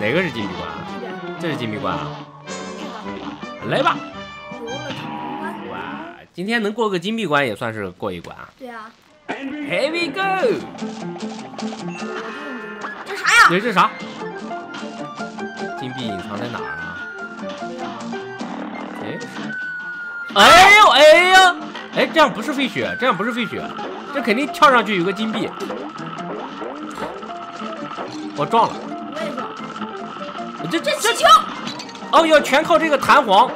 哪个是金币关啊？这是金币关啊！来吧！今天能过个金币关也算是过一关啊对啊，！Here we go！这啥呀？这是啥？金币隐藏在哪儿啊？哎，哎呦哎呀，哎，这样不是费雪，这样不是费雪，这肯定跳上去有个金币。我撞了。这这这气球，哦，哟全靠这个弹簧，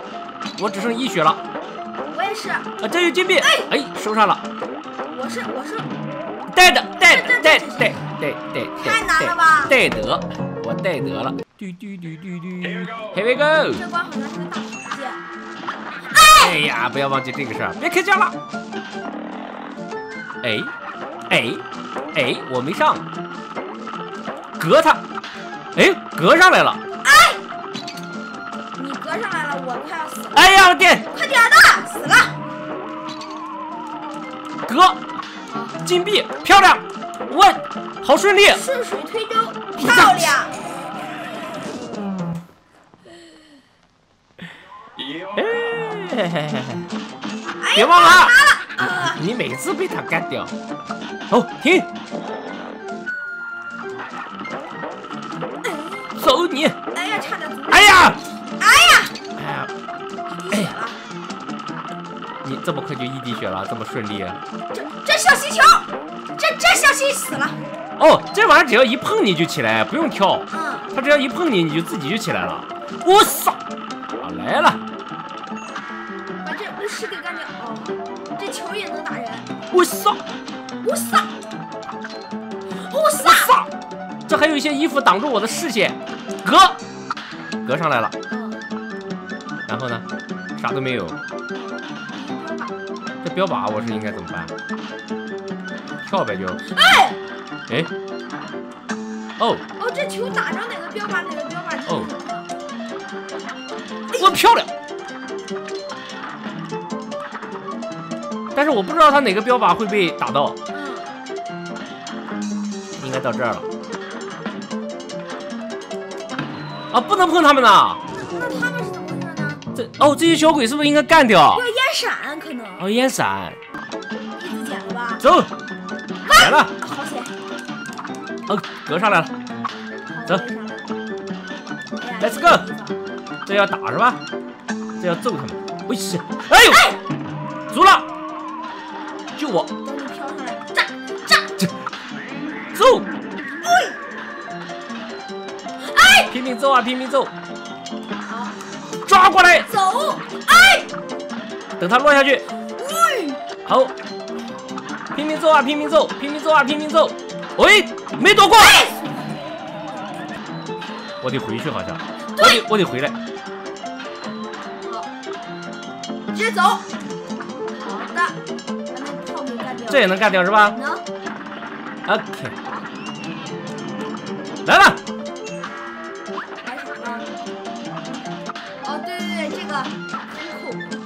我只剩一血了。我也是。啊，这有金币，哎，收上了，我是我是，带的带的这这带这带带带太难了吧？带得，我带得了。嘟嘟嘟嘟嘟，Here we go！这关好像是个大螃蟹。哎呀，不要忘记这个事儿，别开枪了。哎，哎，哎，我没上，隔他，哎，隔上来了。哎呀，我天，快点的，死了。隔，金币，漂亮，我好顺利。顺水推舟，漂亮。哎，别忘了！你每次被他干掉。哦，停，走你。哎呀，差点你这么快就一滴血了，这么顺利。这这小心球，这这小心死了。哦，这玩意儿只要一碰你就起来，不用跳。嗯，它只要一碰你，你就自己就起来了。我操！啊，来了！把这巫师给干掉。哦，这球也能打人。我操！乌撒，乌我。操！这还有一些衣服挡住我的视线，隔，隔上来了。嗯，然后呢，啥都没有。这标靶我是应该怎么办？跳呗就。哎，哎。哦，哦，这球打着哪个标靶哪个标靶就哦。我漂亮！但是我不知道他哪个标靶会被打到，嗯，应该到这儿了。啊，不能碰他们呐！那那他们是怎么回事呢？这哦，这些小鬼是不是应该干掉要？烟闪哦，烟伞，一直捡了吧？走，来了，好险。哦，隔上来了，走 Let's go 这要打是吧？这要揍他们。我去，哎呦，足了，救我，等你飘上来，炸炸！揍，哎，拼命揍啊，拼命揍，好，抓过来，走，哎，等他落下去，嗯，好，拼命揍啊，拼命揍，拼命揍啊，拼命揍。喂，没躲过，我得回去，好像，我得我得回来。好，直接走。好的。这也能干掉是吧能。？OK，来了？哦，对对对，这个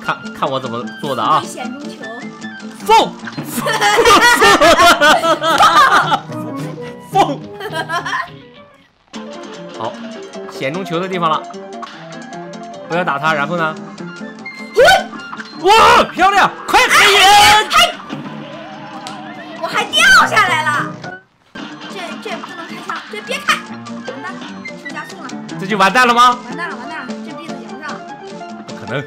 看看我怎么做的啊危！险中求。凤，凤，好，险中求的地方了，不要打他，然后呢？哇，漂亮，快黑人！我还掉下来了。这这不能开枪，这别开，完蛋，出加速了，这就完蛋了吗？完蛋了，完蛋了，这币子赢不上，不可能！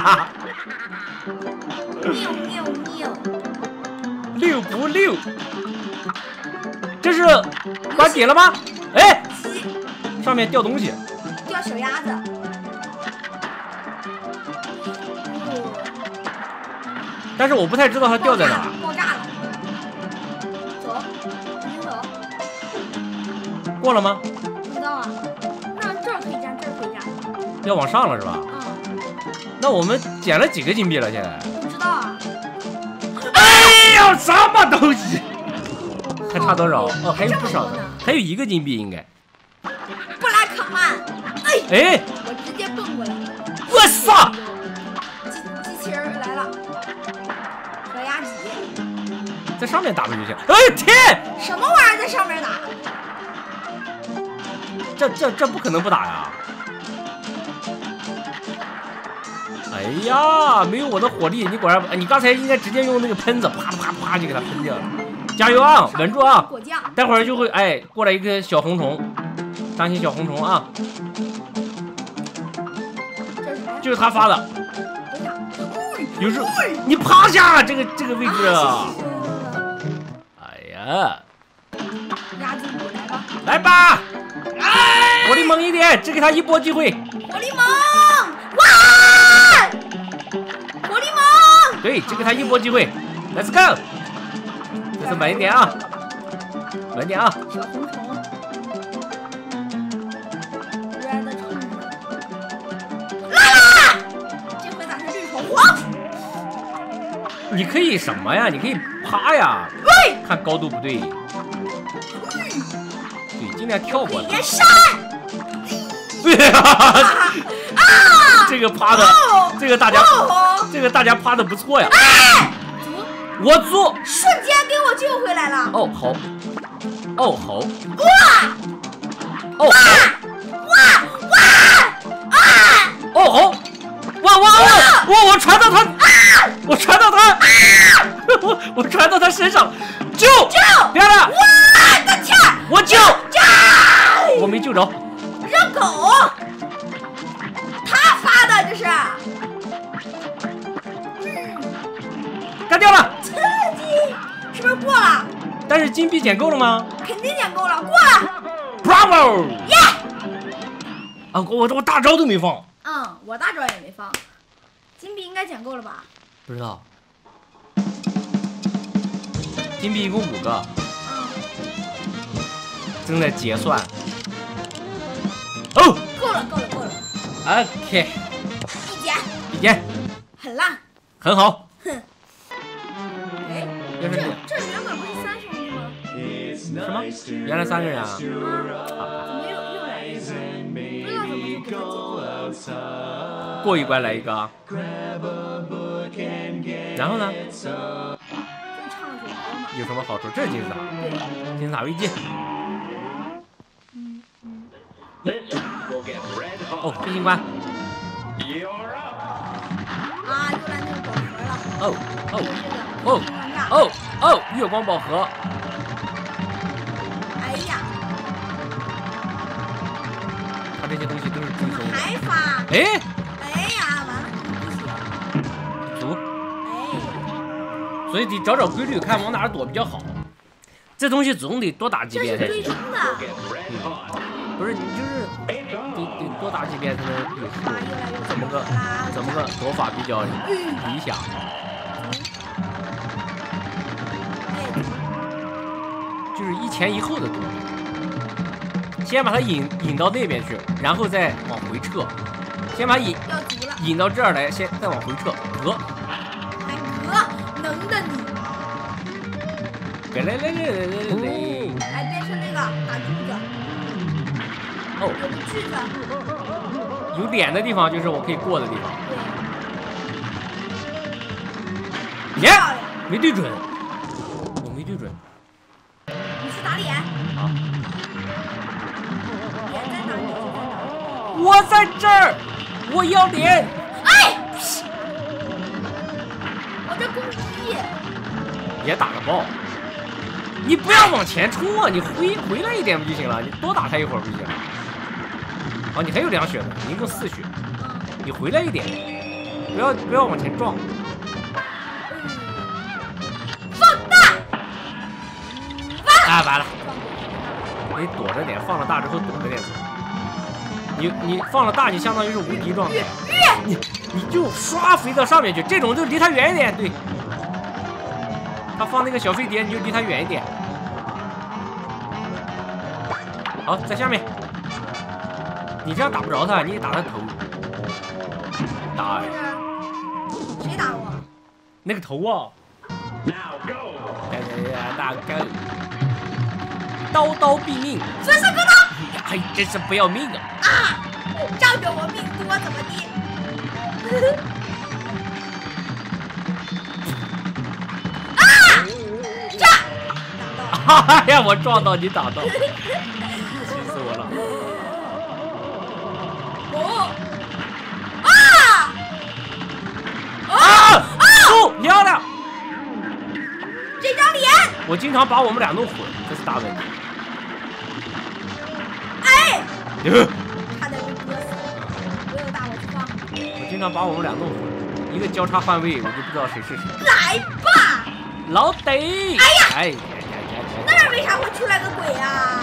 哈哈哈！喵喵喵！六不六？这是把点了吗？哎，上面掉东西，掉小鸭子。哦但是我不太知道它掉在哪儿。爆炸了！走，赶紧走。过了吗？不知道啊。那这儿可以站，这儿可以站。要往上了是吧？嗯，那我们捡了几个金币了？现在？不知道啊。哎呀，什么东西？还差多少？哦，还有不少呢，还有一个金币应该。布拉克曼，哎，哎，我直接蹦过来。我操！机机器人来了，小鸭几？这上面打不就行？哎天，什么玩意儿在上面打？这这这不可能不打呀！哎呀，没有我的火力，你果然，你刚才应该直接用那个喷子，啪啪啪就给它喷掉了。加油啊，稳住啊！果酱，待会儿就会哎过来一个小红虫，当心小红虫啊！就是他发的，有时候你趴下这个这个位置，啊。哎呀，压住我来吧，来吧，哎，火力猛一点，只给他一波机会。对，就给他一波机会，Let's go。这次稳一点啊，稳一点啊。小红虫！这回咋是绿？你可以什么呀？你可以趴呀，喂，看高度不对，对，尽量跳过它。连山对呀，啊！这个趴的，哦这个大家，哦，这个大家趴的不错呀。哎，足我做，瞬间给我救回来了。哦好，哦好，哇哦好，哇哇啊！哦好，哇哇哇哇！我传到他，我传到他，我 我传到他身上，救救！漂亮，我的天！我救，救！我没救着，但是金币捡够了吗肯定捡够了，过了。？Bravo！耶！啊，我我大招都没放，嗯，我大招也没放，金币应该捡够了吧？不知道。金币一共五个，嗯，正在结算。哦够了，够了，够了，，OK，一捡，一捡很烂。很好。哼。哎，这这原本不是三兄弟吗？什么？原来三个人啊？啊，怎么又又来一个？不知道怎么就给他解决了。过一关来一个啊。然后呢？就唱了首歌嘛。有什么好处？这是金字塔，对，金字塔危机。嗯嗯。This will get red hot. 哦，飞行官。You're up. 啊，又来那个宝盒了。哦哦这个哦尴尬。哦哦，月光宝盒。哎呀，他这些东西都是怎么追踪的。还发？哎，哎呀，完了，不行。足。哎，所以得找找规律，看往哪儿躲比较好。这东西总得多打几遍才行。不是你就是得得多打几遍才能有哇，越来越怎么个怎么个躲法比较理想。就是一前一后的躲。先把它引引到那边去，然后再往回撤。先把引引到这儿来，先再往回撤。得，还得，能的你。来来来来来来来。哎，变成那个打柱子，哦，有个锯子。有脸的地方就是我可以过的地方。对，耶。没对准，脸，在哪？脸在哪？我在这儿，我要脸。哎，我这攻击，也打个爆。你不要往前冲啊！你回回来一点不就行了？你多打他一会儿不就行了？哦，你还有两血呢，你一共四血，嗯，你回来一点，不要不要往前撞。啊，完了，你躲着点，放了大之后躲着点走。你你放了大，你相当于是无敌状态，你你就刷飞到上面去，这种就离他远一点。对，他放那个小飞碟，你就离他远一点。好，在下面，你这样打不着他，你得打他头，打谁打我？那个头啊，Now go. 刀刀毙命，孙四哥呢？还真是不要命啊！啊，仗着我命多怎么的？啊，这 哎呀！我撞到你打到，气死我了！哦，啊啊！不漂亮！我经常把我们俩弄混，这是大问题。哎，呃 差点被割死。我有大我去放，我经常把我们俩弄混，一个交叉换位，我就不知道谁是谁。来吧，老得，哎呀，哎呀呀呀那为啥会出来个鬼啊？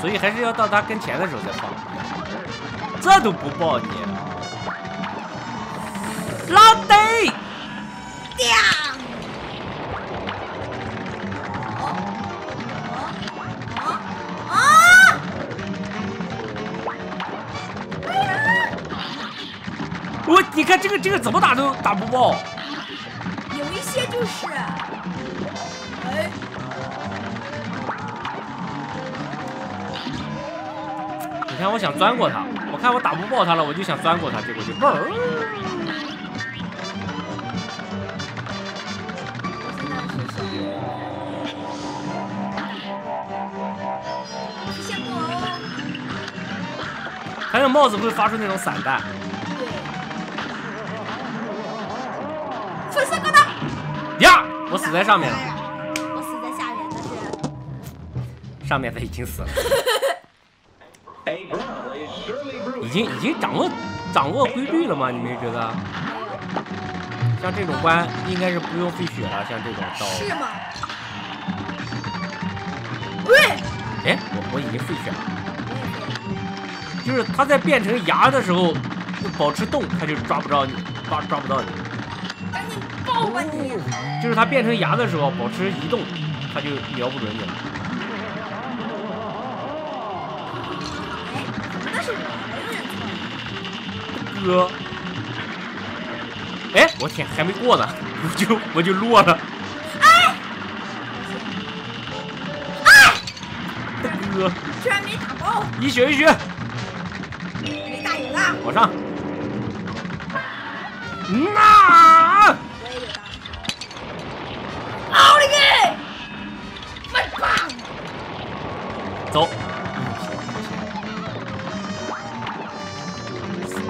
所以还是要到他跟前的时候再放。这都不抱你，老得，掉。看这个这个怎么打都打不爆。有一些就是，哎，你看，我想钻过他，我看我打不爆他了，我就想钻过他，结果就嘣儿。出现过哦。还有帽子会发出那种散弹。我死在上面了，我死在下面，但是上面的已经死了 已经已经掌握掌握规律了吗？你们觉得？像这种关应该是不用费血了，像这种刀。是吗？喂，哎，我我已经费血了，就是它在变成牙的时候，就保持动，它就抓不着你，抓抓不到你。赶紧抱吧你！就是它变成牙的时候，保持移动，它就瞄不准你了。哥，哎，我天，还没过呢，我就我就落了。哎，哎哥，居然没打爆，一血一血，没大有大，往上。那走，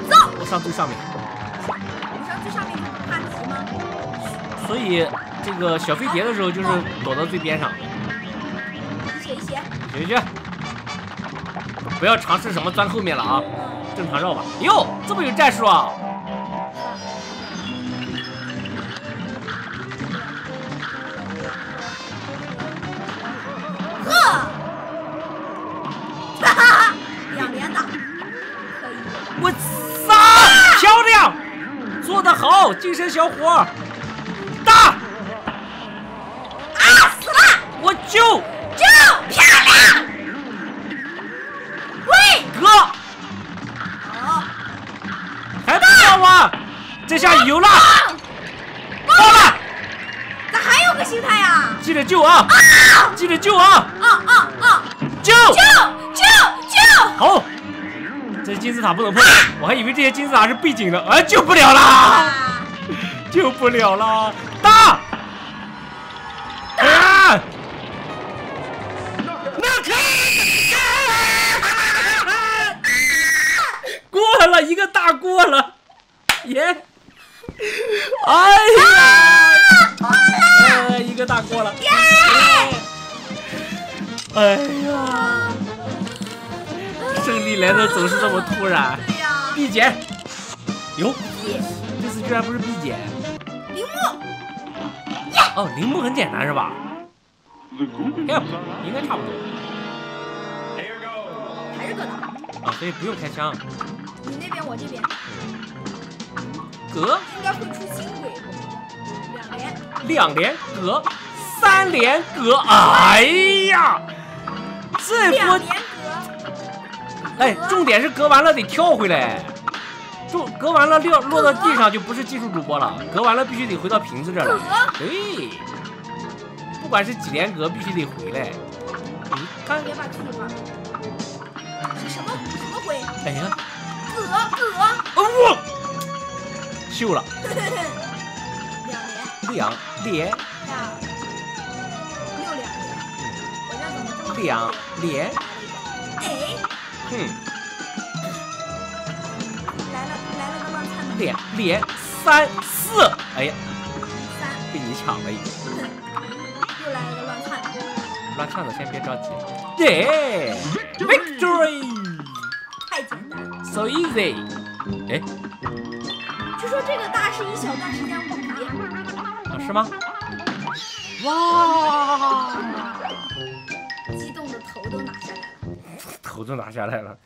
走！我上最上面。你上最上面就不怕急吗？所以这个小飞碟的时候，就是躲到最边上。一血一血。学学，不要尝试什么钻后面了啊，正常绕吧。哟，这么有战术啊！得好，精神小伙，打，啊，死了！我救救漂亮！喂！哥，好，还不到吗？这下有了，爆爆了，咋还有个形态呀？记得救啊，记得救啊，啊啊啊！救，救救救！好，这金字塔不能碰，我还以为这些金字塔是背景的，哎，救不了啦。啊！救不了啦，大！啊！那可过了一个大过了，耶！哎呀，呃，一个大过了，耶！哎呀，胜利来的总是这么突然。对呀，必减，哟，这次居然不是必减。铃木，哦，铃木很简单是吧？应该应该差不多还是疙瘩。啊，所以不用开枪。你那边，我这边，格应该会出新鬼。两连，两连格，三连格，哎呀，这波。哎，重点是隔完了得跳回来，重隔完了撂落到地上就不是技术主播了，隔完了必须得回到瓶子这儿格来。对，不管是几连格，必须得回来。你看，别把自己玩。是什么什么鬼？哎呀，格格。哦我秀了，两连，两连呀，又两连。两连，哎，哼，来了来了个乱看的连连三四，哎呀，三，被你抢了一个。又来了个乱窜的，乱唱的先别着急。耶，victory，so 太简单了。easy。哎，据说这个大是一小段时间无敌，啊是吗？哇，口子拿下来了。